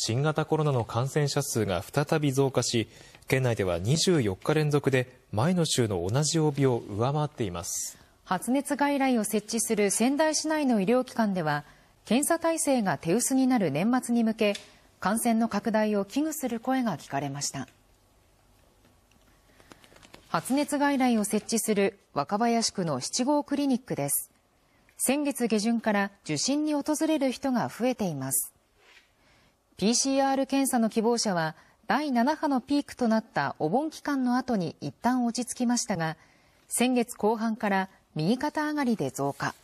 新型コロナの感染者数が再び増加し、県内では24日連続で前の週の同じ曜日を上回っています。発熱外来を設置する仙台市内の医療機関では、検査体制が手薄になる年末に向け、感染の拡大を危惧する声が聞かれました。発熱外来を設置する若林区の七号クリニックです。先月下旬から受診に訪れる人が増えています。PCR 検査の希望者は第7波のピークとなったお盆期間の後に一旦落ち着きましたが、先月後半から右肩上がりで増加。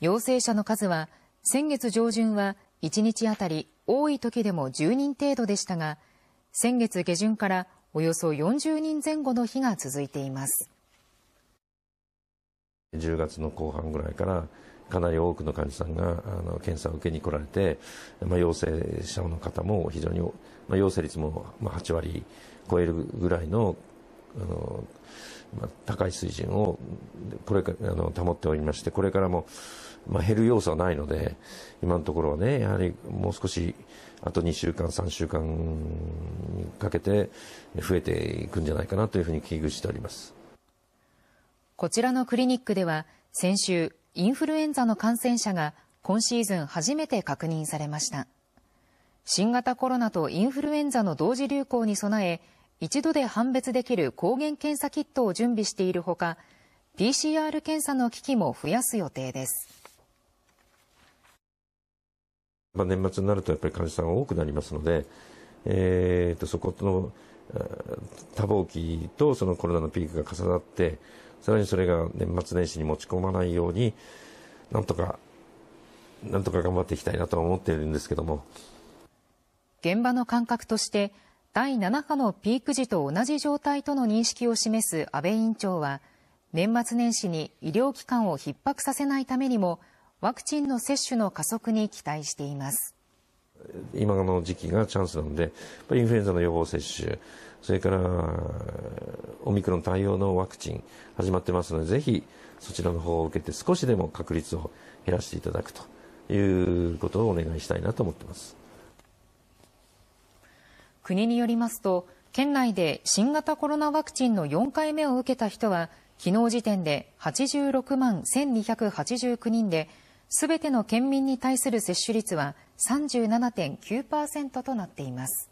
陽性者の数は先月上旬は1日あたり多い時でも10人程度でしたが、先月下旬からおよそ40人前後の日が続いています。10月の後半ぐらいからかなり多くの患者さんがあの検査を受けに来られて、まあ、陽性者の方も非常に、まあ、陽性率も8割超えるぐらいのあの、まあ、高い水準をこれかあの保っておりましてこれからも、まあ、減る要素はないので今のところはねやはりもう少しあと2週間3週間かけて増えていくんじゃないかなというふうに危惧しております。こちらのクリニックでは先週インフルエンザの感染者が今シーズン初めて確認されました。新型コロナとインフルエンザの同時流行に備え一度で判別できる抗原検査キットを準備しているほか PCR 検査の機器も増やす予定です。まあ、年末になるとやっぱり患者さんが多くなりますので、えー、とそことの多忙期とそのコロナのピークが重なってさらにそれが年末年始に持ち込まないように、なんとか、なんとか頑張っていきたいなと思っているんですけども。現場の感覚として、第7波のピーク時と同じ状態との認識を示す安倍委員長は、年末年始に医療機関を逼迫させないためにも、ワクチンの接種の加速に期待しています。今の時期がチャンスなので、インフルエンザの予防接種、それからオミクロン対応のワクチン始まってますので、ぜひそちらの方を受けて少しでも確率を減らしていただくということをお願いしたいなと思ってます。国によりますと、県内で新型コロナワクチンの4回目を受けた人は、昨日時点で86万1289人で、すべての県民に対する接種率は37.9%となっています。